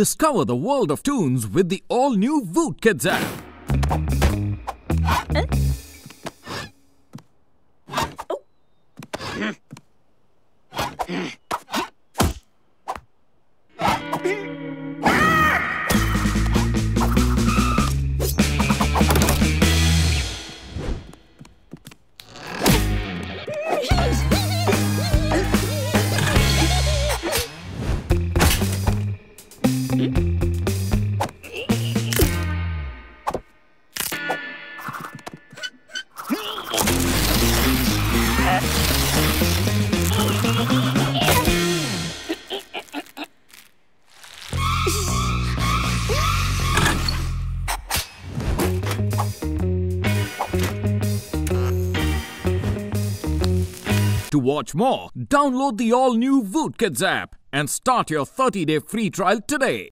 Discover the world of tunes with the all new Voot Kids app. Oh. Hmm. To watch more, download the all new Voot Kids app and start your 30 day free trial today.